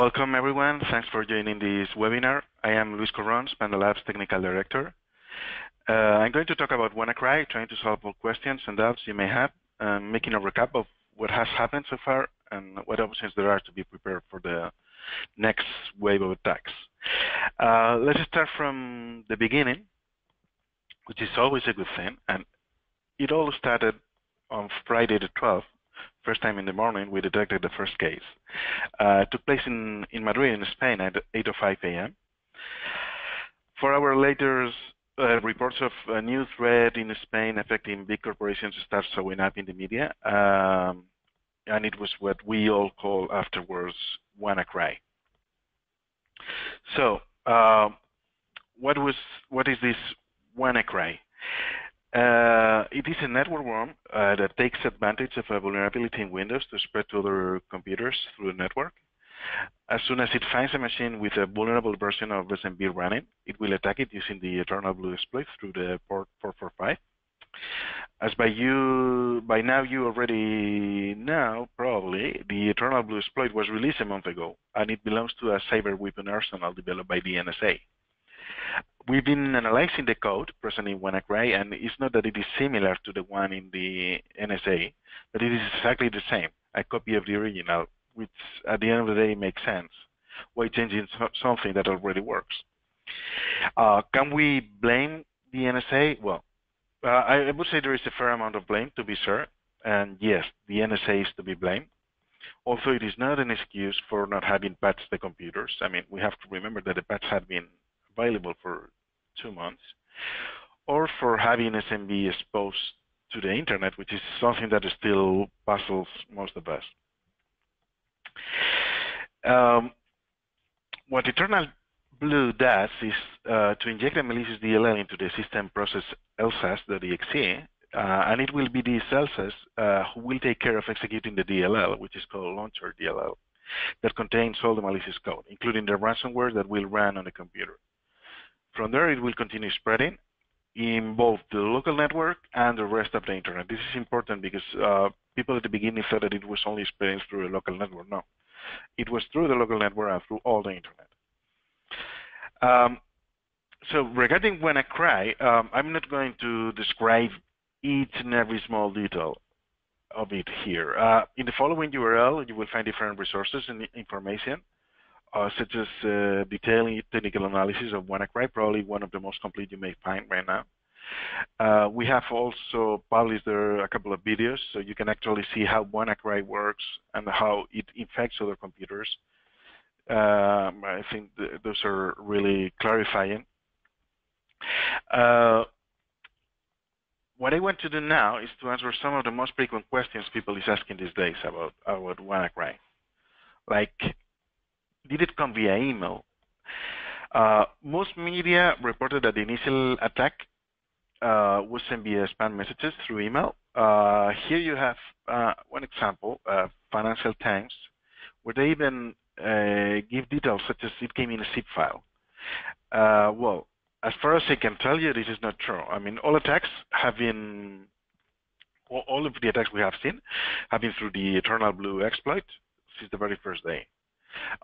Welcome, everyone. Thanks for joining this webinar. I am Luis Corrons, Panda Labs Technical Director. Uh, I'm going to talk about WannaCry, trying to solve all questions and doubts you may have, making a recap of what has happened so far and what options there are to be prepared for the next wave of attacks. Uh, let's start from the beginning, which is always a good thing. And it all started on Friday the 12th, first time in the morning, we detected the first case. Uh, took place in, in Madrid, in Spain, at 8.05 a.m. Four hours later, uh, reports of a new threat in Spain affecting big corporations start showing up in the media. Um, and it was what we all call afterwards WannaCry. So, uh, what was what is this WannaCry? Uh, it is a network worm uh, that takes advantage of a vulnerability in Windows to spread to other computers through the network. As soon as it finds a machine with a vulnerable version of SMB running, it will attack it using the Eternal Blue exploit through the port 445. As by you, by now you already know, probably, the Eternal Blue exploit was released a month ago, and it belongs to a cyber weapon arsenal developed by the NSA. We've been analyzing the code present in WannaCry, and it's not that it is similar to the one in the NSA, but it is exactly the same, a copy of the original, which at the end of the day makes sense. Why changing something that already works? Uh, can we blame the NSA? Well, uh, I would say there is a fair amount of blame, to be sure, and yes, the NSA is to be blamed. Also, it is not an excuse for not having patched the computers. I mean, we have to remember that the patch had been available for two months, or for having SMB exposed to the internet, which is something that still puzzles most of us. Um, what Eternal Blue does is uh, to inject a malicious DLL into the system process lsass.exe, uh, and it will be these LSASS uh, who will take care of executing the DLL, which is called launcher DLL, that contains all the malicious code, including the ransomware that will run on the computer. From there, it will continue spreading in both the local network and the rest of the internet. This is important because uh, people at the beginning thought that it was only spreading through the local network. No, it was through the local network and through all the internet. Um, so regarding WannaCry, um, I'm not going to describe each and every small detail of it here. Uh, in the following URL, you will find different resources and information uh, such as uh, detailing technical analysis of WannaCry, probably one of the most complete you may find right now. Uh, we have also published a couple of videos, so you can actually see how WannaCry works and how it infects other computers. Um, I think th those are really clarifying. Uh, what I want to do now is to answer some of the most frequent questions people is asking these days about, about WannaCry. Like, did it come via email? Uh, most media reported that the initial attack uh, was sent via spam messages through email. Uh, here you have uh, one example, uh, Financial Times, where they even uh, give details such as it came in a zip file. well, as far as I can tell you, this is not true. I mean, all attacks have been, all of the attacks we have seen have been through the Eternal Blue exploit since the very first day.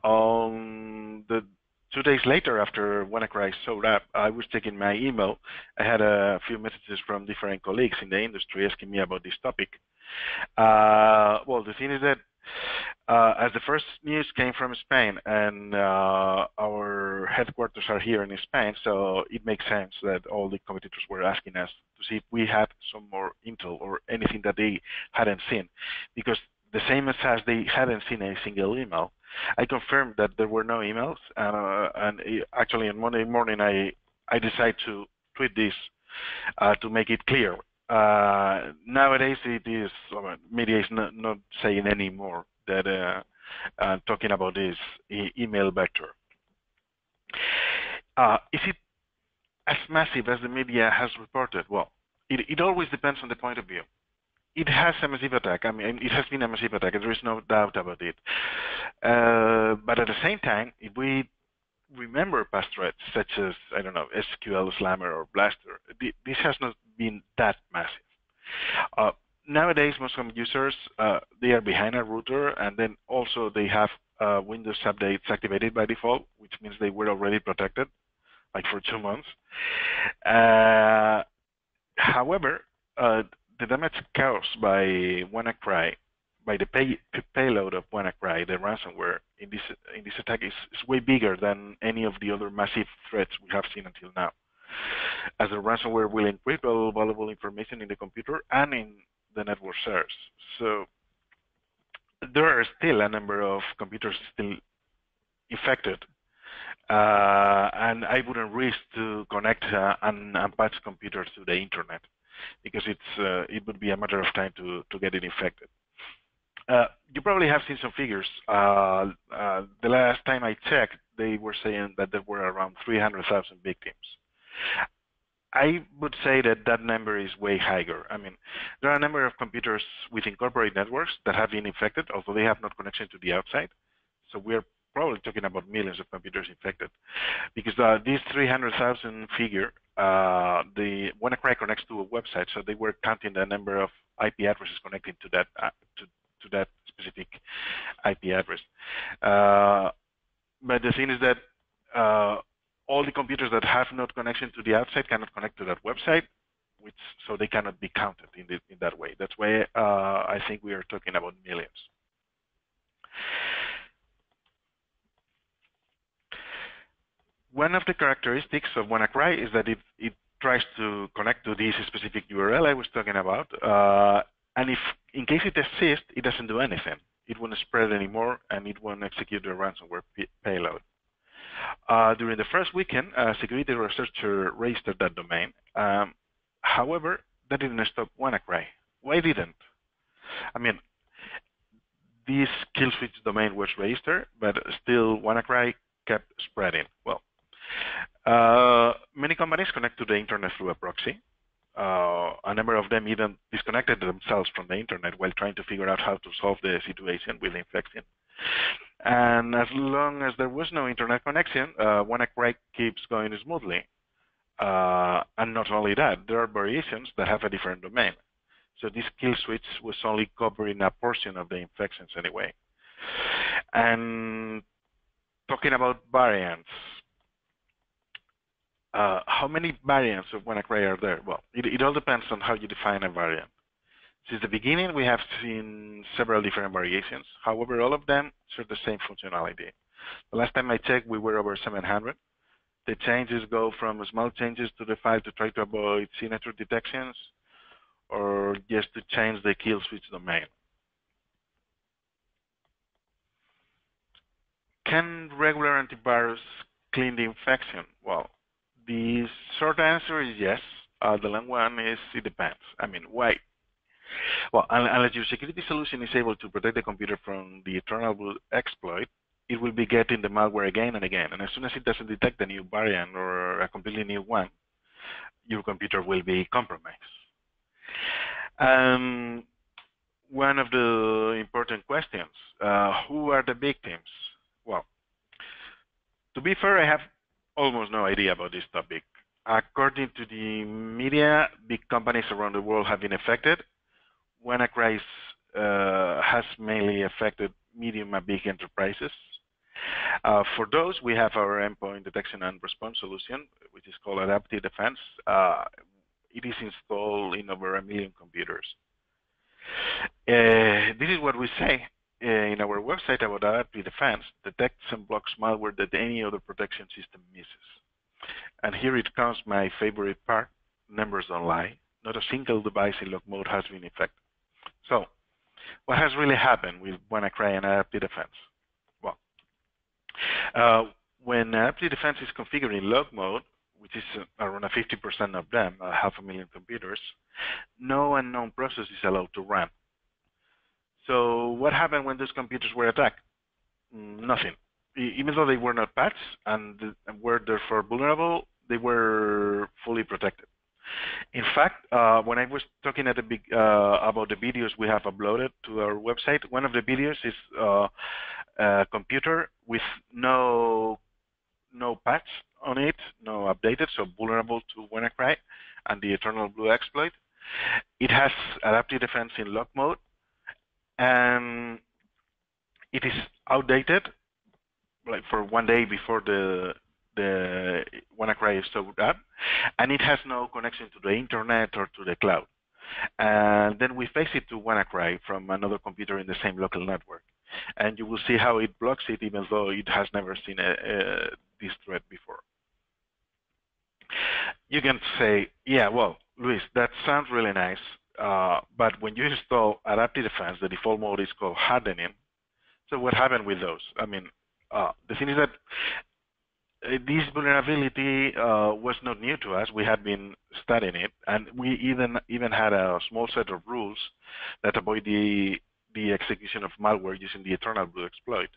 Um, the two days later, after WannaCry showed up, I was checking my email. I had a few messages from different colleagues in the industry asking me about this topic. Uh, well, the thing is that uh, as the first news came from Spain and uh, our headquarters are here in Spain, so it makes sense that all the competitors were asking us to see if we had some more intel or anything that they hadn't seen. Because the same as they hadn't seen a single email, I confirmed that there were no emails, uh, and actually on Monday morning I I decided to tweet this uh, to make it clear. Uh, nowadays, it is media is not, not saying anymore that uh, uh, talking about this e email vector. Uh, is it as massive as the media has reported? Well, it, it always depends on the point of view it has a massive attack. I mean, it has been a massive attack. There is no doubt about it. Uh, but at the same time, if we remember past threats such as, I don't know, SQL Slammer or Blaster, this has not been that massive. Uh, nowadays, most home users uh, they are behind a router, and then also they have uh, Windows updates activated by default, which means they were already protected, like for two months. Uh, however, uh, the damage caused by WannaCry, by the pay, payload of WannaCry, the ransomware in this in this attack is, is way bigger than any of the other massive threats we have seen until now as the ransomware will encrypt all valuable information in the computer and in the network shares. So there are still a number of computers still infected, uh, and I wouldn't risk to connect uh, an unpatched computer to the internet because it's uh, it would be a matter of time to to get it infected. Uh, you probably have seen some figures. Uh, uh, the last time I checked, they were saying that there were around 300,000 victims. I would say that that number is way higher. I mean, there are a number of computers within corporate networks that have been infected, although they have not connection to the outside. So we're probably talking about millions of computers infected. Because uh, this 300,000 figure, uh, the WannaCry connects to a website, so they were counting the number of IP addresses connecting to that uh, to, to that specific IP address. Uh, but the thing is that uh, all the computers that have no connection to the outside cannot connect to that website, which so they cannot be counted in, the, in that way. That's why uh, I think we are talking about millions. One of the characteristics of WannaCry is that it, it tries to connect to this specific URL I was talking about, uh, and if in case it exists, it doesn't do anything. It won't spread anymore, and it won't execute the ransomware payload. Uh, during the first weekend, a security researcher registered that domain. Um, however, that didn't stop WannaCry. Why didn't? I mean, this kill switch domain was registered, but still WannaCry kept spreading. Well, uh, many companies connect to the internet through a proxy. Uh, a number of them even disconnected themselves from the internet while trying to figure out how to solve the situation with infection. And as long as there was no internet connection, uh, WannaCry keeps going smoothly. Uh, and not only that, there are variations that have a different domain. So this kill switch was only covering a portion of the infections anyway. And talking about variants, uh, how many variants of WannaCry are there? Well, it, it all depends on how you define a variant. Since the beginning, we have seen several different variations. However, all of them share the same functionality. The last time I checked, we were over 700. The changes go from small changes to the file to try to avoid signature detections or just to change the kill switch domain. Can regular antivirus clean the infection? Well, the short answer is yes. Uh, the long one is it depends. I mean, why? Well, unless your security solution is able to protect the computer from the Eternal exploit, it will be getting the malware again and again. And as soon as it doesn't detect a new variant or a completely new one, your computer will be compromised. Um, one of the important questions, uh, who are the victims? Well, to be fair, I have almost no idea about this topic. According to the media, big companies around the world have been affected, WannaCry uh, has mainly affected medium and big enterprises. Uh, for those, we have our endpoint detection and response solution, which is called Adaptive Defense. Uh, it is installed in over a million computers. Uh, this is what we say in our website about Adaptive Defense, detects and blocks malware that any other protection system misses. And here it comes my favorite part, numbers don't lie. Not a single device in lock mode has been infected. So, what has really happened with WannaCry and Adaptive Defense? Well, uh, when Adaptive Defense is configured in lock mode, which is around 50% of them, uh, half a million computers, no unknown process is allowed to run. So what happened when those computers were attacked? Nothing. Even though they were not patched and were therefore vulnerable, they were fully protected. In fact, uh, when I was talking at the big, uh, about the videos we have uploaded to our website, one of the videos is uh, a computer with no no patch on it, no updated, so vulnerable to WannaCry and the Eternal Blue exploit. It has adaptive defense in lock mode, and it is outdated, like for one day before the the WannaCry is stood up, and it has no connection to the internet or to the cloud. And then we face it to WannaCry from another computer in the same local network. And you will see how it blocks it even though it has never seen a, a, this threat before. You can say, yeah, well, Luis, that sounds really nice, uh, but when you install Adaptive Defense, the default mode is called hardening. So what happened with those? I mean, uh, the thing is that uh, this vulnerability uh, was not new to us. We had been studying it, and we even even had a small set of rules that avoid the the execution of malware using the Eternal Blue exploit.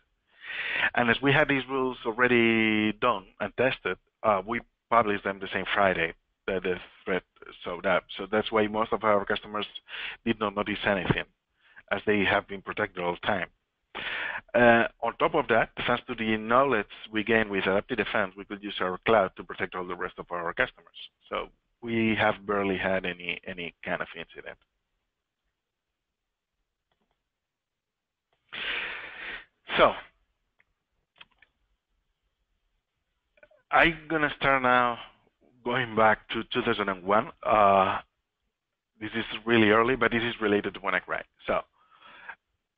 And as we had these rules already done and tested, uh, we published them the same Friday that the threat showed up. So that's why most of our customers did not notice anything, as they have been protected all the time. Uh, on top of that, thanks to the knowledge we gain with Adaptive Defense, we could use our cloud to protect all the rest of our customers. So we have barely had any any kind of incident. So I'm gonna start now going back to 2001. Uh, this is really early, but this is related to WannaCry. So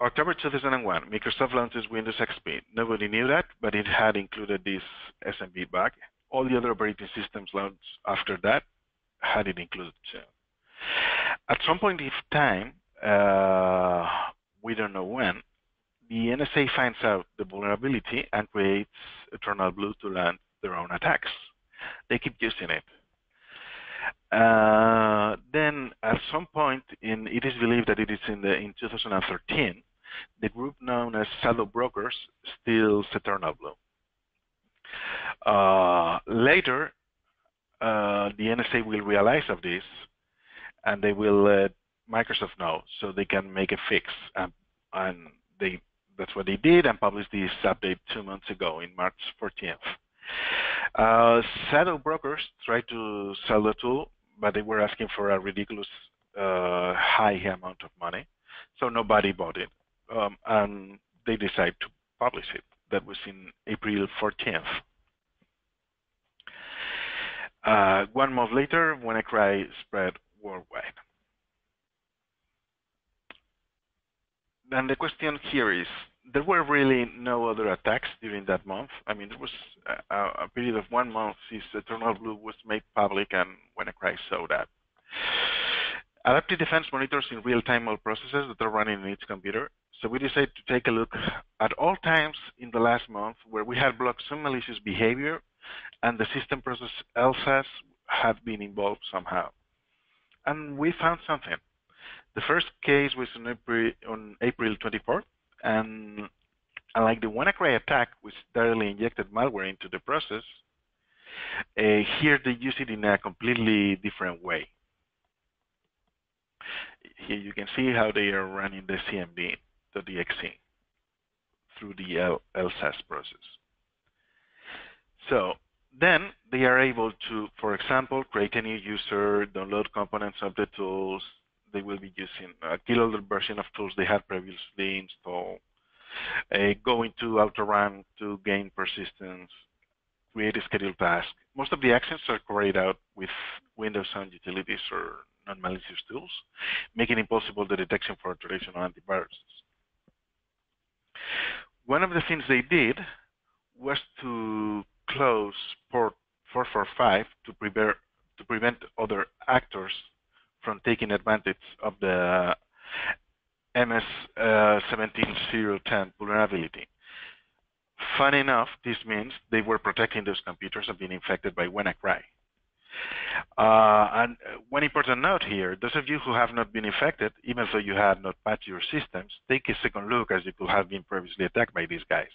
October 2001, Microsoft launches Windows XP. Nobody knew that, but it had included this SMB bug. All the other operating systems launched after that had it included too. At some point in time, uh, we don't know when, the NSA finds out the vulnerability and creates Eternal Blue to launch their own attacks. They keep using it. Uh, then at some point in, it is believed that it is in the in 2013, the group known as Shadow Brokers steals Eternal Blue. Uh, later, uh, the NSA will realize of this, and they will let Microsoft know so they can make a fix. Um, and they that's what they did and published this update two months ago in March 14th. Uh, Shadow brokers tried to sell the tool, but they were asking for a ridiculous uh, high amount of money, so nobody bought it um, and they decided to publish it. That was in April 14th. Uh, one month later, WannaCry spread worldwide. Then the question here is, there were really no other attacks during that month. I mean, there was a, a period of one month since Eternal Blue was made public and WannaCry saw that. Adaptive Defense monitors in real time all processes that are running in each computer so we decided to take a look at all times in the last month where we had blocked some malicious behavior and the system process LSASS had been involved somehow. And we found something. The first case was on April, on April 24th, and unlike the WannaCry attack, which directly injected malware into the process, uh, here they use it in a completely different way. Here you can see how they are running the CMD .exe through the LSASS process. So then they are able to, for example, create a new user, download components of the tools. They will be using a killer version of tools they had previously installed. Uh, go into autorun to gain persistence, create a scheduled task. Most of the actions are carried out with Windows Sound utilities or non-malicious tools, making impossible the detection for traditional antiviruses. One of the things they did was to close port 445 to prevent, to prevent other actors from taking advantage of the MS-17010 uh, vulnerability. Fun enough, this means they were protecting those computers from being infected by WannaCry. Uh, and one important note here, those of you who have not been infected, even though you had not patched your systems, take a second look as you could have been previously attacked by these guys.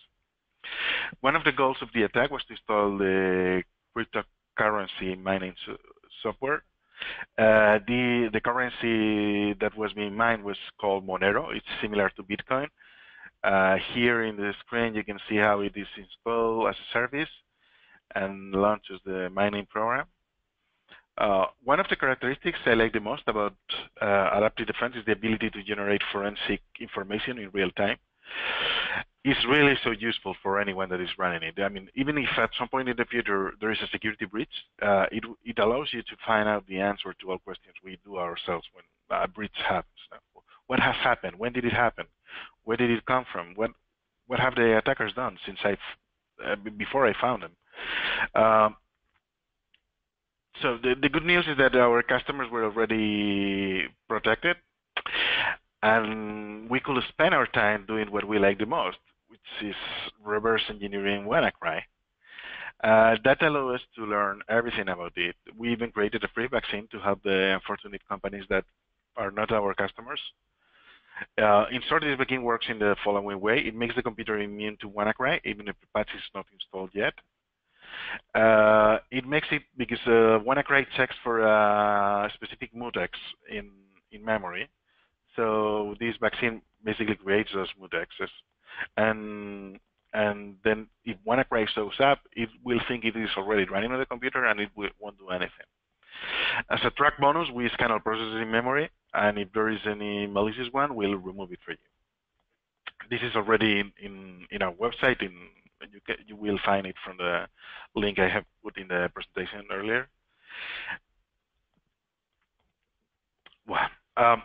One of the goals of the attack was to install the cryptocurrency mining so software. Uh, the, the currency that was being mined was called Monero. It's similar to Bitcoin. Uh, here in the screen, you can see how it is installed as a service and launches the mining program. Uh, one of the characteristics I like the most about uh, adaptive defense is the ability to generate forensic information in real time. It's really so useful for anyone that is running it. I mean, even if at some point in the future there is a security breach, uh, it, it allows you to find out the answer to all questions we do ourselves when a breach happens. What has happened? When did it happen? Where did it come from? What what have the attackers done since I uh, before I found them? Um, so the, the good news is that our customers were already protected and we could spend our time doing what we like the most, which is reverse engineering WannaCry. Uh, that allows us to learn everything about it. We even created a free vaccine to help the unfortunate companies that are not our customers. Uh, in short, this works in the following way. It makes the computer immune to WannaCry, even if the patch is not installed yet. Uh, it makes it because uh, WannaCry checks for uh, specific mutex in in memory. So this vaccine basically creates those mutexes, and and then if WannaCry shows up, it will think it is already running on the computer and it will, won't do anything. As a track bonus, we scan all processes in memory, and if there is any malicious one, we'll remove it for you. This is already in, in, in our website in you, can, you will find it from the link I have put in the presentation earlier. Well, um,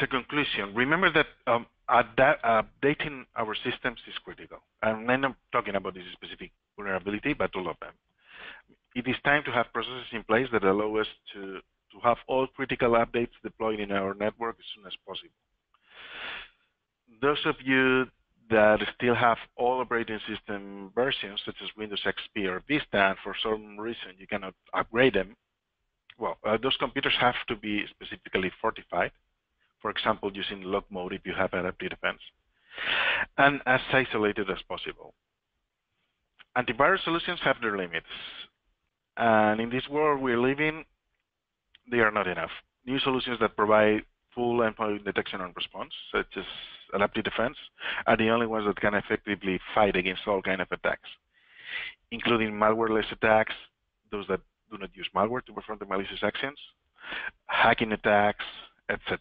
so conclusion, remember that um, updating our systems is critical. And I'm not talking about this specific vulnerability, but all of them. It is time to have processes in place that allow us to, to have all critical updates deployed in our network as soon as possible. Those of you that still have all operating system versions, such as Windows XP or Vista, and for some reason you cannot upgrade them, well, uh, those computers have to be specifically fortified. For example, using lock mode if you have adaptive defense, and as isolated as possible. Antivirus solutions have their limits, and in this world we're living, they are not enough. New solutions that provide full endpoint detection and response, such as adaptive defense, are the only ones that can effectively fight against all kinds of attacks, including malwareless attacks, those that do not use malware to perform the malicious actions, hacking attacks, etc.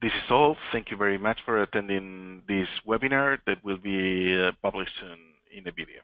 This is all. Thank you very much for attending this webinar that will be uh, published soon in the video.